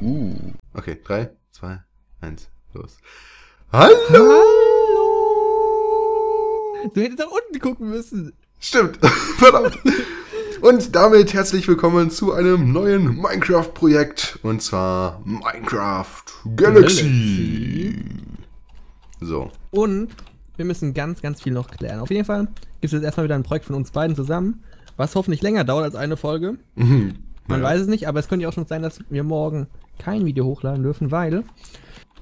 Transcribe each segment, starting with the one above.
Uh. Okay, drei, zwei, eins, los. Hallo! Du hättest nach unten gucken müssen. Stimmt, verdammt. Und damit herzlich willkommen zu einem neuen Minecraft-Projekt. Und zwar Minecraft Galaxy. So. Und wir müssen ganz, ganz viel noch klären. Auf jeden Fall gibt es jetzt erstmal wieder ein Projekt von uns beiden zusammen, was hoffentlich länger dauert als eine Folge. Mhm. Man Ja. weiß es nicht, aber es könnte ja auch schon sein, dass wir morgen kein Video hochladen dürfen, weil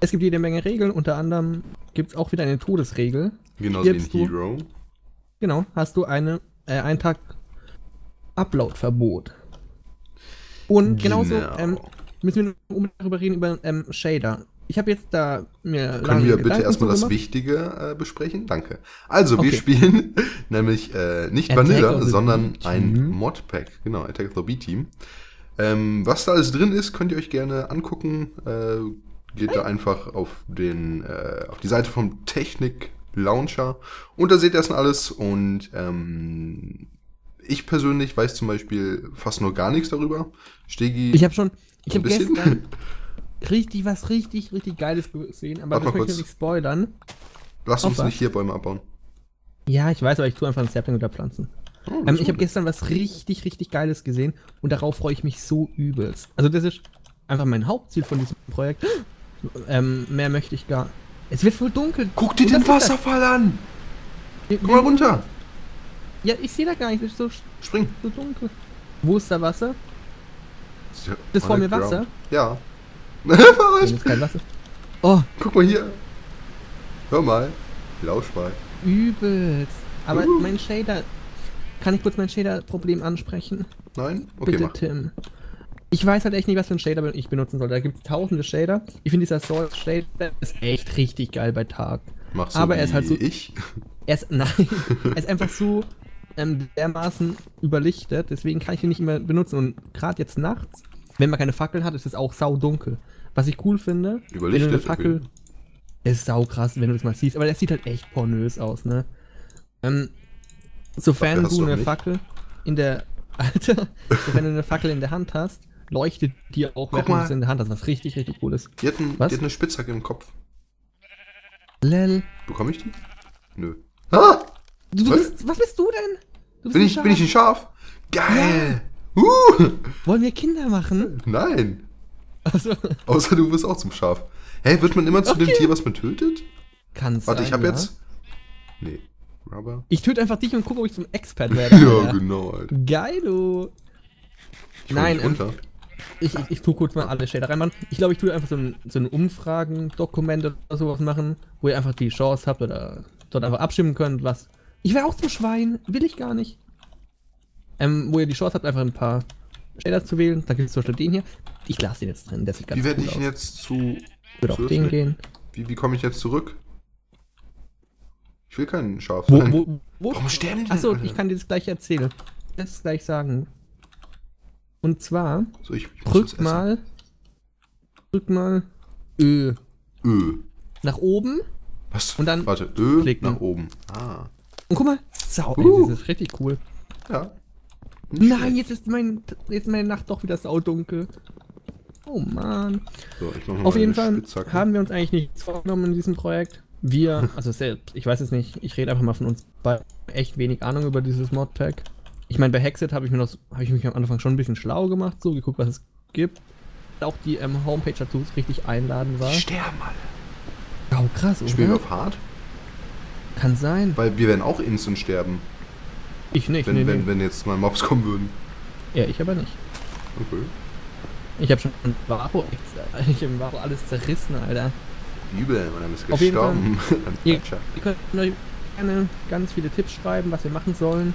es gibt jede Menge Regeln. Unter anderem gibt es auch wieder eine Todesregel. Genauso wie du- Hero. Genau, hast du eine, äh, einen Tag Upload-Verbot. Und genauso Genau. ähm, müssen wir unbedingt darüber reden, über ähm, Shader. Ich habe jetzt da mir Können wir bitte erstmal das. Wichtige äh, besprechen? Danke. Also, wir Okay. spielen nämlich äh, nicht Attack Vanilla, sondern ein Modpack. Genau, Attack of the B-Team. Ähm, was da alles drin ist, könnt ihr euch gerne angucken. Äh, geht da einfach auf, den, äh, auf die Seite vom Technik Launcher und da seht ihr das alles. Und ähm, ich persönlich weiß zum Beispiel fast nur gar nichts darüber. Stegi, Ich habe schon, ich ein habe bisschen. gestern richtig was richtig, richtig Geiles gesehen, aber Warte das möchte ich nicht spoilern. lasst uns auf was? nicht hier Bäume abbauen. Ja, ich weiß, aber ich tue einfach ein Sapling oder Pflanzen. Oh, das Ähm, ist ich habe gestern was richtig, richtig Geiles gesehen und darauf freue ich mich so übelst. Also das ist einfach mein Hauptziel von diesem Projekt. Ähm, mehr möchte ich gar. Es wird voll dunkel. Guck dir Und den das ist Wasserfall an! das- Guck mal runter! Ja, ich sehe da gar nicht. Es ist so, Spring. so dunkel. Wo ist da Wasser? Ist ja Das vor mir. Wasser? Ja. Verarscht. ist kein Wasser. Oh, Guck mal hier. Hör mal. Lausch mal. übelst. Aber Uh. mein Shader. Kann ich kurz mein Shader-Problem ansprechen? Nein? Okay, Bitte, mach. Tim. Ich weiß halt echt nicht, was für einen Shader ich benutzen soll. Da gibt es tausende Shader. Ich finde, dieser Soul Shader ist echt richtig geil bei Tag. Mach so Aber er ist halt so- ich. Er ist, nein, er ist einfach so ähm, dermaßen überlichtet, deswegen kann ich ihn nicht immer benutzen. Und gerade jetzt nachts, wenn man keine Fackel hat, ist es auch saudunkel. Was ich cool finde, wenn du eine Überlichtet, Fackel. okay. Es ist sau krass, wenn du das mal siehst, aber der sieht halt echt pornös aus, ne? Ähm, sofern du eine. Fackel in der. Alter, sofern du eine Fackel in der Hand hast, leuchtet dir auch, Guck während du es in der Hand hast, was richtig, richtig cool ist. Die hat, ein, Was? die hat eine Spitzhacke im Kopf. Lel. Bekomme ich die? Nö. Ah! Du, du Was? bist, was bist du denn? Du bist Bin ich, bin ich ein Schaf. Geil! Uh! Wollen wir Kinder machen? Nein! Also, Außer du wirst auch zum Schaf. Hä, wird man immer zu dem Okay. Tier, was man tötet? kann Warte, sein, ich habe ja. jetzt. Nee. Rubber? Ich töte einfach dich und gucke, ob ich zum Expert werde. Ja, genau, Alter. Geilo. Ich Nein, ähm. Ich, ich, ich tue kurz mal alle Shader reinmachen. Ich glaube, ich tue einfach so ein, so ein Umfragen-Dokument oder sowas machen, wo ihr einfach die Chance habt oder dort einfach abstimmen könnt, was. Ich wäre auch zum Schwein, will ich gar nicht. Ähm, wo ihr die Chance habt, einfach ein paar Shader zu wählen. Da gibt es zum Beispiel den hier. Ich lasse den jetzt drin, der sieht ganz Wie werde cool ich aus. jetzt zu. Würde auch den gehen. Wie, wie komme ich jetzt zurück? Ich will keinen Schaf Wo, sein. wo, wo? Warum sterben die denn Achso, alle? ich kann dir das gleich erzählen. Das gleich sagen. Und zwar, So, ich, ich drück mal. Drück mal. Ö. Ö. Nach oben. Was? Und dann Warte, Ö klicken. nach oben. Ah. Und guck mal. Sau, Uh. ey, das ist richtig cool. Ja. Nein, jetzt ist mein, jetzt ist meine Nacht doch wieder saudunkel. Oh man. So, Auf jeden Fall haben wir uns eigentlich nichts vorgenommen in diesem Projekt. Wir, also selbst, ich weiß es nicht, ich rede einfach mal von uns bei echt wenig Ahnung über dieses Modpack. Ich meine, bei Hexet habe ich mir noch, habe ich mich am Anfang schon ein bisschen schlau gemacht, so geguckt, was es gibt. Auch die ähm, Homepage dazu richtig einladen war. Die sterben alle. Oh, krass, Spielen wir oder? auf hart? Kann sein. Weil wir werden auch instant sterben, Ich nicht, wenn, nee, wenn, nee. wenn jetzt mal Mobs kommen würden. Ja, ich aber nicht. Okay. Ich habe schon in Varo, ich im Varo alles zerrissen, Alter. Übel, man ist Auf jeden gestorben. Ihr, Thatcher. ihr könnt euch gerne ganz viele Tipps schreiben, was wir machen sollen.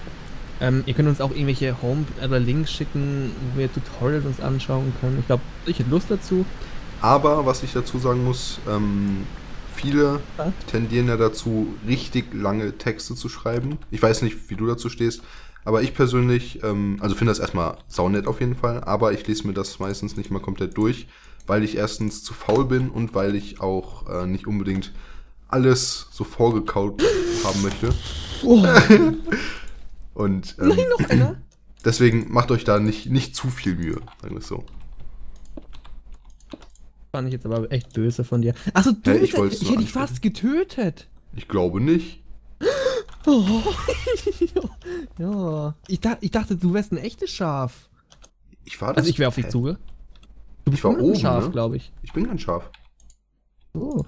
Ähm, ihr könnt uns auch irgendwelche Home- oder Links schicken, wo wir Tutorials uns anschauen können. Ich glaube, ich hätte Lust dazu. Aber was ich dazu sagen muss, ähm, viele Was? tendieren ja dazu, richtig lange Texte zu schreiben. Ich weiß nicht, wie du dazu stehst, aber ich persönlich, ähm, also finde das erstmal saunett auf jeden Fall, aber ich lese mir das meistens nicht mal komplett durch, weil ich erstens zu faul bin und weil ich auch äh, nicht unbedingt alles so vorgekaut haben möchte. Oh, Und ähm, nein, noch einer. deswegen macht euch da nicht, nicht zu viel Mühe, sagen wir es so. Fand ich jetzt aber echt böse von dir. Achso, du Ja, bist ich ja- wollt's ich nur hätte dich fast getötet. Ich glaube nicht. Oh. ja. Ich, dach, ich dachte, du wärst ein echtes Schaf. Ich war das. Also ich wäre auf dich zuge. Du bist war immer ein oben, Schaf, ne? glaube ich. Ich bin kein Schaf. Oh.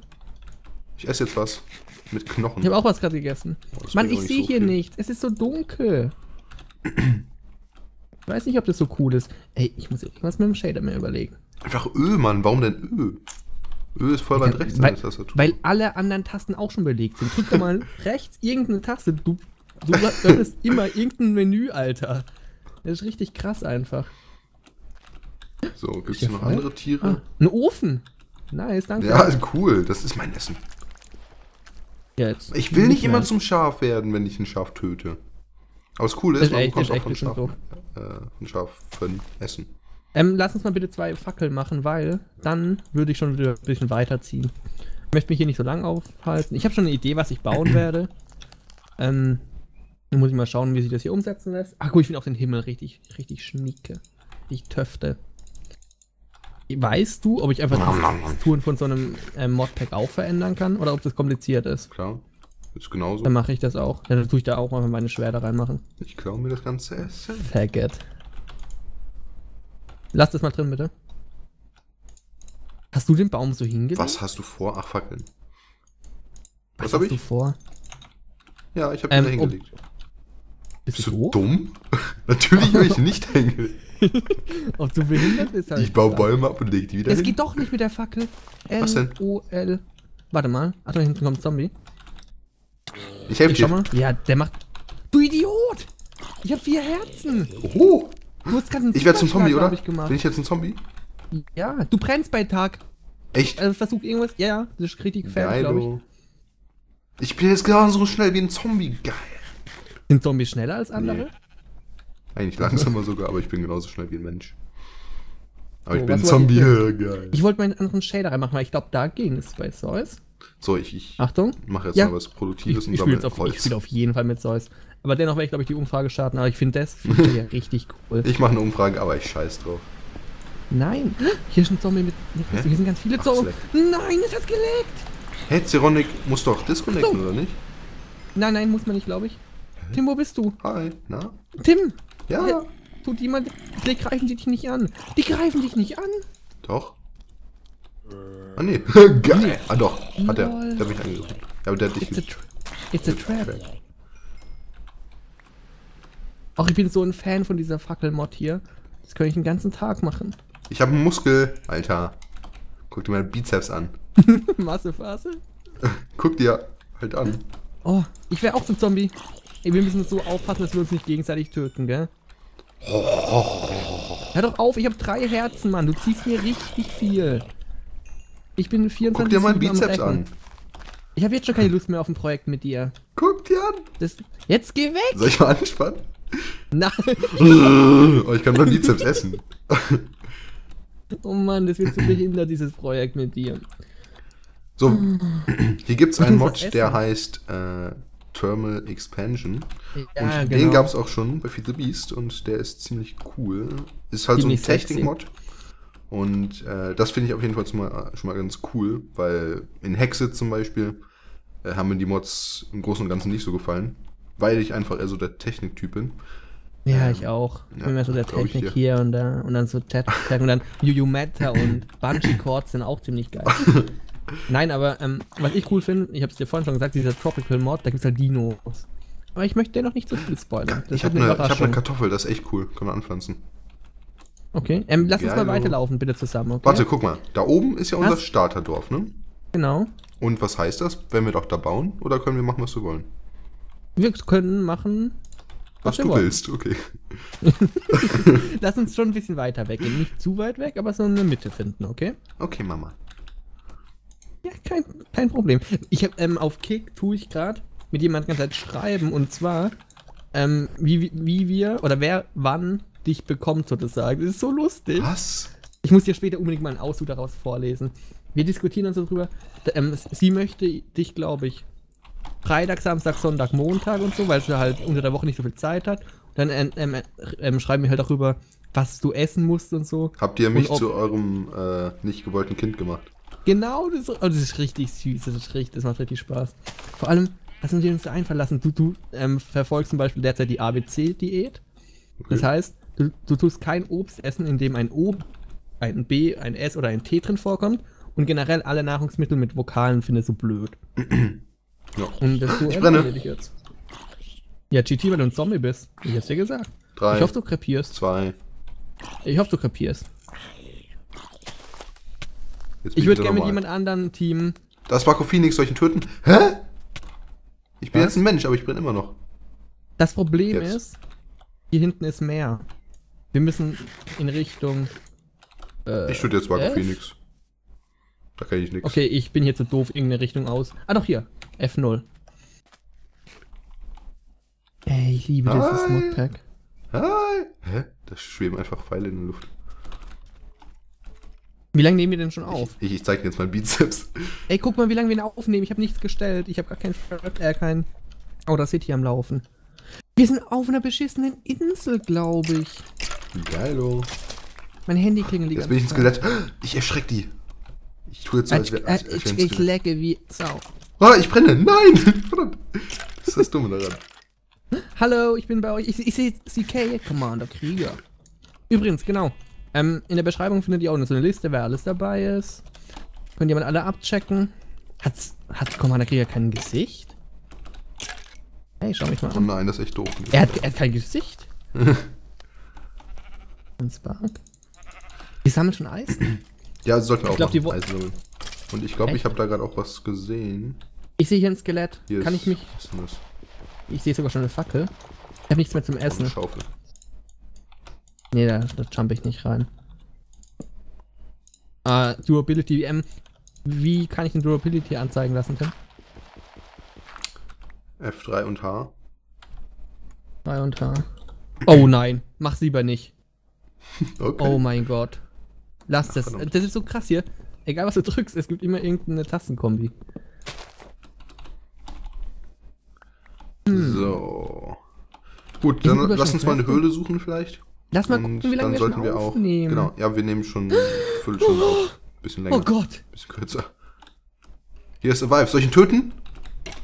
Ich esse jetzt was mit Knochen. Ich habe auch was gerade gegessen. Oh, Mann, ich sehe so hier viel. nichts. Es ist so dunkel. Ich weiß nicht, ob das so cool ist. Ey, ich muss irgendwas mit dem Shader mir überlegen. Einfach Ö, Mann. Warum denn Ö? Ö ist voll weit rechts in weil, der Tastatur. weil alle anderen Tasten auch schon belegt sind. Drück doch mal rechts irgendeine Taste. Du, du öffnest immer irgendein Menü, Alter. Das ist richtig krass einfach. So, gibt es noch voll? andere Tiere? Ah, ein Ofen. Nice, danke. Ja, cool. Das ist mein Essen. Ja, jetzt Ich will nicht mehr. immer zum Schaf werden, wenn ich ein Schaf töte. Aber das Coole ist, man bekommt auch von bisschen Schafen, äh, von Schafen Essen. Ähm, lass uns mal bitte zwei Fackeln machen, weil dann würde ich schon wieder ein bisschen weiterziehen. Ich möchte mich hier nicht so lang aufhalten. Ich habe schon eine Idee, was ich bauen werde. Ähm, dann muss ich mal schauen, wie sich das hier umsetzen lässt. Ach gut, ich finde auch den Himmel richtig, richtig schnieke. Ich töfte. Weißt du, ob ich einfach Nom, die nom. Texturen von so einem ähm, Modpack auch verändern kann oder ob das kompliziert ist? Klar. Ist genauso. Dann mache ich das auch. Dann tue ich da auch mal meine Schwerter reinmachen. Ich klaue mir das ganze Essen. Faggot. Lass das mal drin, bitte. Hast du den Baum so hingelegt? Was hast du vor? Ach, Fackeln. Was, Was hast du ich? vor? Ja, ich habe Ähm, ihn da hingelegt. Bist, Bist du du dumm? Natürlich habe ich nicht hingelegt. Ob du behindert bist? hab Ich baue. Bäume ab und leg die wieder Es hin. geht doch nicht mit der Fackel. L Was denn? O L. Warte mal. Ach, da hinten kommt ein Zombie. Ich helfe dir. mal. Ja, der macht. Du Idiot! Ich habe vier Herzen. Oh, Du hast gerade einen ich werde zum Zombie, oder? Ich gemacht. Bin ich jetzt ein Zombie? Ja, du brennst bei Tag. Echt? Also versuch irgendwas. Ja, ja, das ist gefährlich, glaube ich. Ich bin jetzt genauso schnell wie ein Zombie. Geil. Sind Zombies schneller als andere? Nee. Eigentlich langsamer sogar, aber ich bin genauso schnell wie ein Mensch. Aber Oh, ich bin ein Zombie. Ja, geil. Ich wollte meinen anderen Shader reinmachen, weil ich glaube, da ging es bei Zeus. So, ich, ich Achtung. mache jetzt Ja. mal was Ich, Produktives ich und spiele sammle auf, ich Holz. spiel auf jeden Fall mit Zeus. Aber dennoch werde ich, glaube ich, die Umfrage starten. Aber ich finde das hier richtig cool. Ich mache eine Umfrage, aber ich scheiß drauf. Nein, hier ist ein Zombie mit. Hä? Hier sind ganz viele Zombies. es Nein, es hat gelegt. Hä, Zeronic muss doch disconnecten, So. oder nicht? Nein, nein, muss man nicht, glaube ich. Tim, wo bist du? Hi, na? Tim! Ja, Ja. Tut jemand. Vielleicht greifen die dich nicht an. Die greifen dich nicht an. doch. Ah, nee. Geil. Ah, doch. Hat er. Der hat mich angegriffen. Ja, aber der hat dich It's a, nicht. tra it's a trap. Auch ich bin so ein Fan von dieser Fackelmod hier. Das könnte ich den ganzen Tag machen. Ich habe einen Muskel, Alter. Guck dir meine Bizeps an. Massephase. Guck dir halt an. Oh, ich wäre auch so ein Zombie. Ey, wir müssen so aufpassen, dass wir uns nicht gegenseitig töten, gell? Hör doch auf, ich habe drei Herzen, Mann. Du ziehst mir richtig viel. Ich bin 24 Guck dir meinen Bizeps an. Ich habe jetzt schon keine Lust mehr auf ein Projekt mit dir. Guck dir an. Das, jetzt geh weg! Soll ich mal anspannen? Nein! oh, ich kann meinen Bizeps essen. Oh Mann, das wird so behindert, dieses Projekt mit dir. So, hier gibt es Ich einen Mod, der heißt äh, Thermal Expansion. Ja, und den gab es auch schon bei Feed the Beast und der ist ziemlich cool. Ist halt Ziemlich so ein. Technik-Mod. Und äh, das finde ich auf jeden Fall schon mal, schon mal ganz cool, weil in Hexit zum Beispiel äh, haben mir die Mods im Großen und Ganzen nicht so gefallen, weil ich einfach eher so der Techniktyp bin. Ja, Ähm, ich auch. Ich ja, bin mehr so der Technik hier und da und dann so Tet und dann Yu Meta und Bungee Chords sind auch ziemlich geil. Nein, aber ähm, was ich cool finde, ich habe es dir vorhin schon gesagt, dieser Tropical Mod, da gibt's halt Dinos. Aber ich möchte dennoch nicht zu viel spoilern. Das ich habe eine eine, ich hab eine Kartoffel, das ist echt cool. Können wir anpflanzen. okay, ähm, lass uns mal Geilo. weiterlaufen, bitte zusammen, okay? Warte, guck mal. Da oben ist ja unser? Starterdorf, ne? Genau. Und was heißt das? Wenn wir doch da bauen? Oder können wir machen, was wir wollen? Wir können machen, Was, Was du wollen. willst, okay. lass uns schon ein bisschen weiter weggehen. Nicht zu weit weg, aber so eine Mitte finden, okay? Okay, Mama. Ja, kein, kein Problem. Ich habe ähm, auf Kick tue ich gerade mit jemandem ganz Zeit schreiben und zwar ähm, wie, wie- wir oder wer wann dich bekommt sozusagen. Das ist so lustig. Was? Ich muss dir später unbedingt mal einen Auszug daraus vorlesen. Wir diskutieren uns so drüber. Ähm, sie möchte dich, glaube ich, Freitag, Samstag, Sonntag, Montag und so, weil sie halt unter der Woche nicht so viel Zeit hat. Dann ähm, ähm, ähm, schreiben wir halt darüber, was du essen musst und so. Habt ihr mich ob- zu eurem äh, nicht gewollten Kind gemacht? Genau, das, oh, das ist richtig süß, das ist richtig, das macht richtig Spaß. Vor allem, was wir uns da einfallen lassen, du, du ähm, verfolgst zum Beispiel derzeit die ABC-Diät. Das Okay. heißt, du, du tust kein Obst essen, in dem ein O, ein B, ein S oder ein T drin vorkommt und generell alle Nahrungsmittel mit Vokalen findest du blöd. Ja. Und das so Ich brenne. empfehle ich jetzt. Ja, GT, weil du ein Zombie bist. Ich hab's dir gesagt. Drei, Ich hoffe, du krepierst. zwei. Ich hoffe, du krepierst. Ich würde gerne mit jemand anderem teamen. Das war Phoenix, soll ich ihn töten? Hä? Ich bin Was? jetzt ein Mensch, aber ich bin immer noch. Das Problem Jetzt. ist, hier hinten ist Meer. Wir müssen in Richtung. Äh, Ich töte jetzt Marco F? Phoenix. Da kann ich nichts. Okay, ich bin hier zu doof, irgendeine Richtung aus. Ah, doch hier. F0. Ey, ich liebe dieses Hi. Modpack. Hi. Hä? Da schweben einfach Pfeile in der Luft. Wie lange nehmen wir denn schon auf? Ich, ich zeig dir jetzt mal Bizeps. Ey, guck mal, wie lange wir ihn aufnehmen. Ich habe nichts gestellt. Ich habe gar kein, Thread- äh, kein Audacity am Laufen. Wir sind auf einer beschissenen Insel, glaube ich. Geilo. Mein Handy klingelt die Jetzt bin ich Zeit. Skelett. Ich erschreck die. Ich tue jetzt so, als Ich, wäre als, ich, als wär ein ich lecke wie Sau. Ah, ich brenne. Nein. Verdammt. Das ist das Dumme daran. Hallo, ich bin bei euch. Ich, ich sehe CK, Commander Krieger. Übrigens, genau. Ähm, in der Beschreibung findet ihr auch noch so eine Liste, wer alles dabei ist. Könnt ihr mal alle abchecken. Hat's, hat Commander Krieger kein Gesicht? Hey, schau mich mal Oh an. nein, das ist echt doof. Er hat, er hat kein Gesicht. Und Spark. Die sammeln schon Eis? Ja, sie sollten auch glaub, die Eisen sammeln. Und ich glaube, ich habe da gerade auch was gesehen. Ich sehe hier ein Skelett. Hier Kann ist, ich mich. Ich sehe sogar schon eine Fackel. Ich habe nichts mehr zum Eine Essen. Schaufel. Nee, da, da jump ich nicht rein. Ah, Durability. Ähm, wie kann ich den Durability anzeigen lassen, Tim? F3 und H. 3 und H. Oh nein, mach's lieber nicht. Okay. Oh mein Gott. Lass das. verdammt. Das ist so krass hier. Egal was du drückst, es gibt immer irgendeine Tastenkombi. So. Gut, dann lass uns mal eine. Höhle suchen vielleicht. Lass mal gucken, wie lange dann wir sollten schon wir auch. aufnehmen. Genau, ja, wir nehmen schon Viertelstunde auf. Bisschen länger. Oh Gott. Bisschen kürzer. Hier ist Avive. Soll ich ihn töten?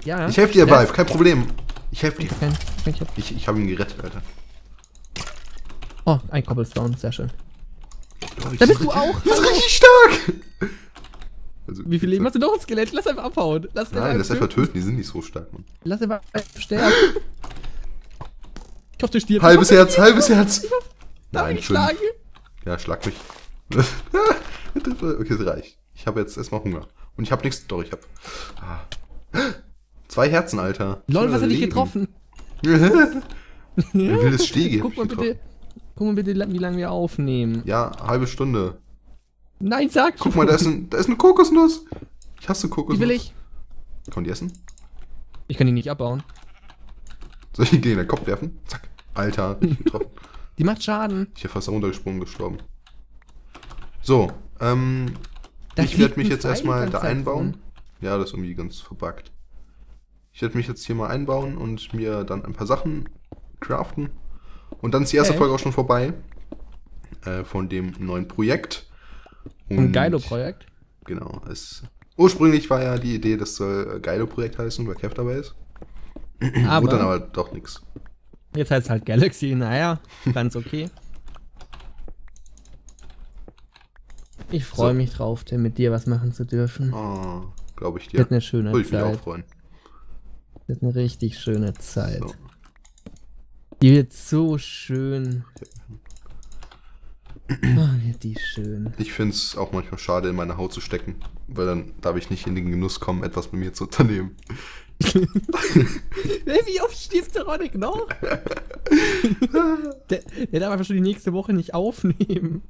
Ja. Ich helfe dir, Lass- Avive, kein Problem. Ich helfe dir. Ich hab, Ich, ich habe ihn gerettet, Alter. oh, ein Cobblestone, sehr schön. Oh, ich Da bist du auch. Das ist richtig stark. Also, Wie viel Leben hast du noch? ein Skelett? Lass einfach abhauen. Lass Nein, das einfach töten. Die sind nicht so stark, Mann. Lass einfach sterben. Ich hoffe, du stirbst. Halbes Ich hoffe, Herz, halbes Herz. Darf Nein, ich fünf. schlagen? Ja, schlag mich. okay, es reicht. Ich habe jetzt erstmal Hunger. Und ich habe nichts. Doch, ich habe. Ah. Zwei Herzen, Alter. Lol, was hat dich getroffen? Ein wildes Stege. Guck mal bitte. Guck mal bitte, wie lange wir aufnehmen. Ja, halbe Stunde. Nein, sag Guck mal, da ist, ein, da ist eine Kokosnuss. Ich hasse Kokosnuss. Die will ich. Kann man die essen? Ich kann die nicht abbauen. Soll ich die gegen den Kopf werfen? Zack. Alter, ich getroffen. Die macht Schaden. Ich bin fast runtergesprungen, gestorben. So, ähm, Da ich werde mich ein jetzt erstmal da einbauen. rum. Ja, das ist irgendwie ganz verbuggt. Ich werde mich jetzt hier mal einbauen und mir dann ein paar Sachen craften. Und dann ist die erste Okay. Folge auch schon vorbei. Äh, von dem neuen Projekt. Ein Und- Geilo-Projekt. Genau. Es, ursprünglich war ja die Idee, das soll äh, Geilo-Projekt heißen, weil Kev dabei ist. Wurde dann Aber aber doch nichts. Jetzt heißt es halt Galaxy. Naja, ganz okay. Ich freue So. mich drauf, Tim, mit dir was machen zu dürfen. Oh, glaube ich dir. Wird eine schöne Würde ich mich auch Zeit. freuen. Wird eine richtig schöne Zeit. So. Die wird so schön. Oh, wird die schön. Ich finde es auch manchmal schade, in meine Haut zu stecken, weil dann darf ich nicht in den Genuss kommen, etwas mit mir zu unternehmen. Wie oft stirbst du Ronik noch? der, der darf einfach schon die nächste Woche nicht aufnehmen.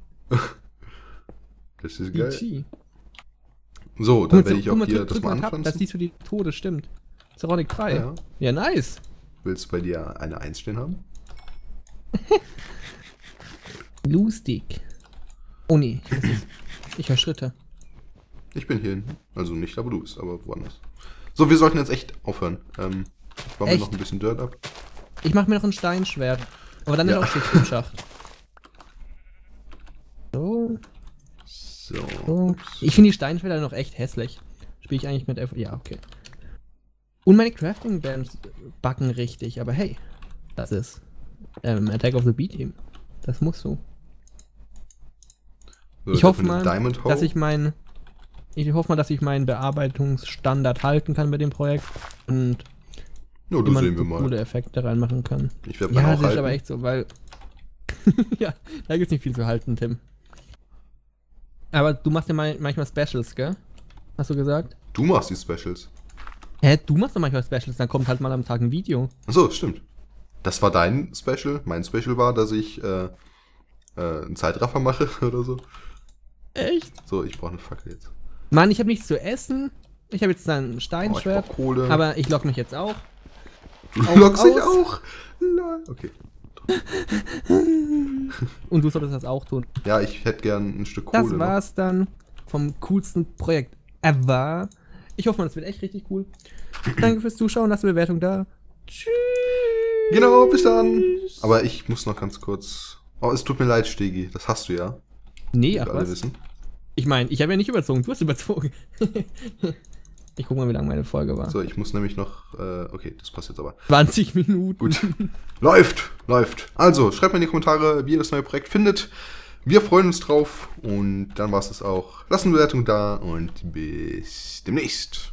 Das ist geil. GG. So, dann werde ich auch hier das mal Tab, Das anpflanzen. siehst du die Tode, stimmt. Zeronic 3. Ja. Ja. nice. Willst du bei dir eine 1 stehen haben? Lustig. Oh nee, ich höre Schritte. Ich bin hier hinten. Also nicht da, wo du bist, aber woanders. So, wir sollten jetzt echt aufhören. Ähm, ich baue mir noch ein bisschen Dirt ab. Ich mache mir noch ein Steinschwert. Aber dann Ja. ist auch Schicht im Schacht. So. So. so. Ich finde die Steinschwerter noch echt hässlich. Spiele ich eigentlich mit F. Ja, okay. Und meine crafting bands backen richtig, aber hey, das ist ähm, Attack of the B-Team. Das muss so. So, ich hoffe mal, Diamond dass ich mein ich hoffe mal, dass ich meinen Bearbeitungsstandard halten kann mit dem Projekt und No, das sehen wir mal. coole Effekte reinmachen kann. Ich werde Ja, mal das auch ist aber echt so, weil. ja, da gibt's nicht viel zu halten, Tim. Aber du machst ja mal, manchmal Specials, gell? Hast du gesagt? Du machst die Specials. Hä, du machst doch manchmal Specials, dann kommt halt mal am Tag ein Video. Achso, stimmt. Das war dein Special. Mein Special war, dass ich äh, äh, einen Zeitraffer mache oder so. Echt? So, ich brauche eine Fackel jetzt. Mann, ich habe nichts zu essen. Ich habe jetzt ein Oh, ich Steinschwert. Kohle. aber ich lock mich jetzt auch. du lockst dich auch. Lol. Okay. Und du solltest das auch tun. Ja, ich hätte gern ein Stück Kohle. Das noch. war's dann vom coolsten Projekt ever. Ich hoffe mal, das wird echt richtig cool. Danke fürs Zuschauen, lasst eine Bewertung da. Tschüss. Genau, bis dann. Aber ich muss noch ganz kurz. Oh, es tut mir leid, Stegi. Das hast du ja. Nee, ach alle was. wissen. Ich meine, ich habe ja nicht überzogen, du hast überzogen. ich guck mal, wie lange meine Folge war. So, ich muss nämlich noch. Äh, okay, das passt jetzt aber. 20 Minuten. Gut. läuft, läuft. Also, schreibt mal in die Kommentare, wie ihr das neue Projekt findet. Wir freuen uns drauf. Und dann war es das auch. Lasst eine Bewertung da und bis demnächst.